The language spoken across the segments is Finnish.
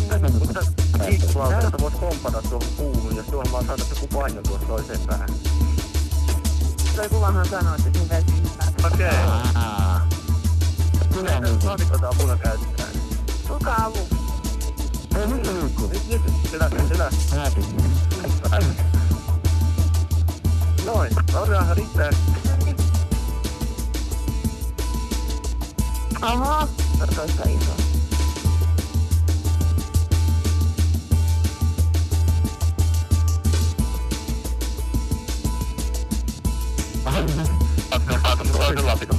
se tänne. Mutta kiikkulauteesta voisi kompata tuohon puuhun, jos tuohon vaan saataisiin joku paino tuossa toiseen päähän. Toi kuvahan sanoo, että siinä täytyy hyvää. Okei. On nyt. Laatikota apuna käytetään. Tulkaa avuksi. Ei nyt se liikkuu. Nyt, nyt, sillä, sillä. Häpi. Noin, orjaahan riittää. Oho, tarkoittaa iso.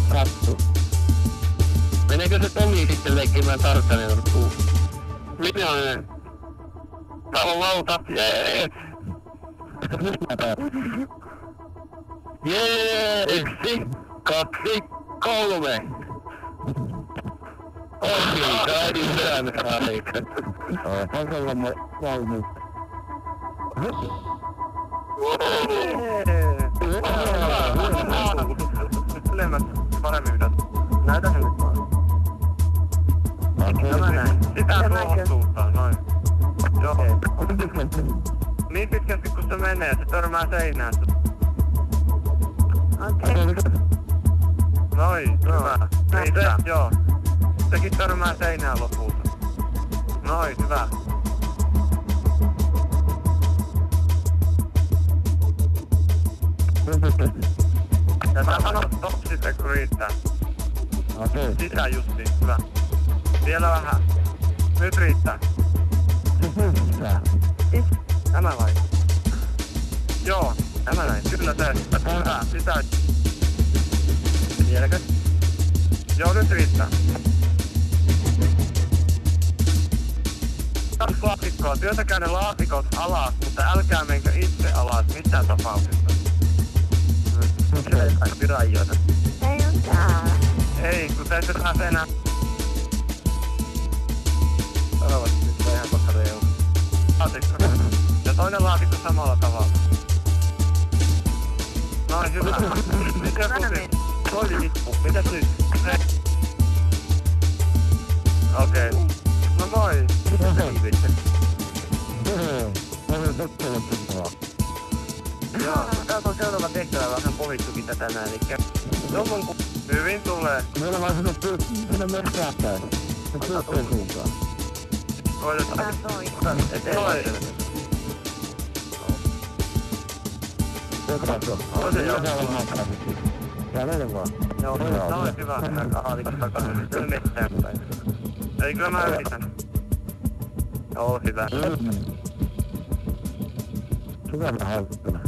Kattu. Meneekö se Tomi sitten leikkimään Tartsanin puu? Miljooninen. Täällä on lauta. Jee. Jee. Yksi, kaksi, kolme. Vaan. Tämä näin. Sitä Tämäkö? tuohon suuntaan, noin. Joo. Niin pitkästi kun se menee, se törmää seinään. Okei. Noin, hyvä. Törmää seinään lopulta. Noin, hyvä. Tätä sano stop sitten kun riittää. Okei. Sisään justiin, hyvä. Vielä vähän. Nyt riittää. Siis Tämä vai? Joo, tämä näin. Kyllä se. Hyvä, sisään. Vieläkö? Joo, nyt riittää. Kaksi laatikkoa. Työntäkää ne laatikot alas, mutta älkää menkö itse alas missään tapauksessa. Kyllä ei kaikki rajoita. ei täällä. Ei, kun te ette pääse enää. Seuraavasti nyt ihan kohta reu. Laatikko. Ja toinen laatikko samalla tavalla. Noin, hyvä. Nyt joku se. Toinen lippu. Mitäs nyt? Se. Okei. No moi. Mitä se viivitte? Mä olen tottunut tuttavaa. Joo, on seuraava tehtävä vähän pohittukin tätä näin, elikkä... Jomman ku... Hyvin tulee. Meillä vaan sinne pyy- sinne päästään. Se pystyy suuntaan. Koitetaan. Tää toi. Eteenpäin. Joka se On se joo. Se on matkalla. Ja mene vaan. Joo, tää on hyvä. Aika aavikko takaisin. Sitten metsään päin. Ei, kyllä mä yritän. Joo, hyvä. Sydämen haukkuna.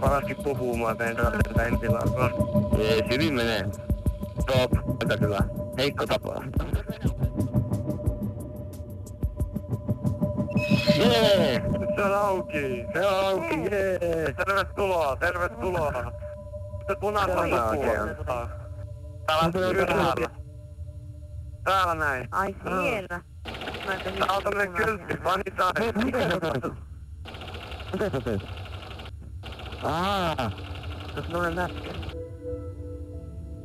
Paraskin puhumaan, tein tällaista entilaa. Ei, hyvin menee. Top. Aika hyvä. Heikko tapa. Jee! Se on auki. Se on auki, jee. Tervetuloa, tervetuloa. Punaista lipua. Täällä ylhäällä. Täällä näin. Ai siellä. Tää on tämmönen kyltti, panitaan. Hei, miten sä teet? Miten sä teet? Aa, on semmonen näppä.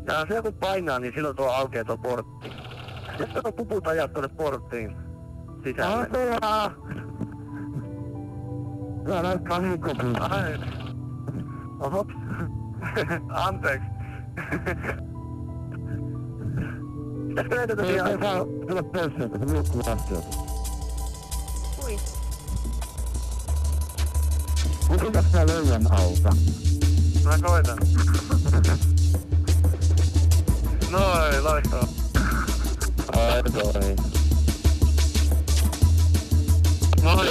Ja se kun painaa, niin silloin tuo aukeaa tuo portti. Jos tuota puput ajat tuonne porttiin sisälle. apua! Tää näyttää niin kopilta. Ai. Oho. Anteeksi. Pitäisikö näitä tosiaan... ei saa tulla pöysseitä, se liukkuu astiota. Ui. Kuinka sä löydän auta? Mä koitan. Noin, loistavaa. Ai toi. No No